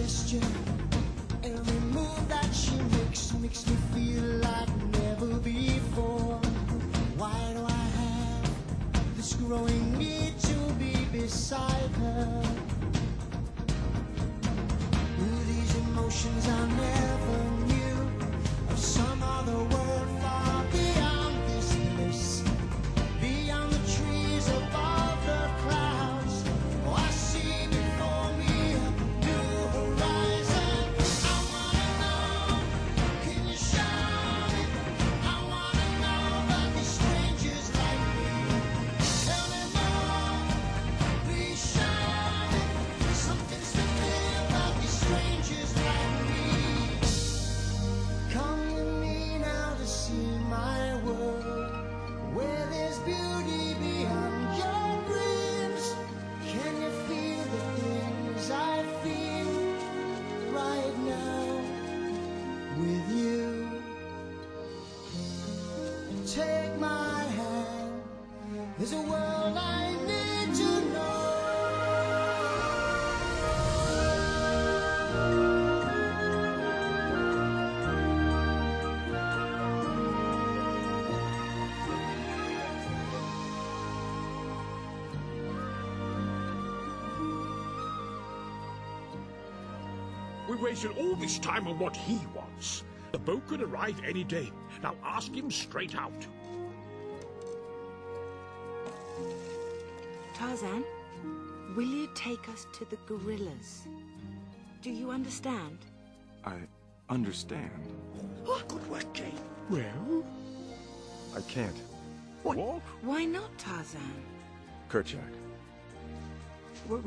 gesture, every move that she makes makes me feel like never before. Why do I have this growing need to be beside her? Ooh, these emotions Take my hand, there's a world I need to know. We wasted all this time on what he wants. The boat could arrive any day. Now ask him straight out. Tarzan, will you take us to the gorillas? Do you understand? I understand. Good work, Jane. Well? I can't. What? Why not, Tarzan? Kerchak. Well,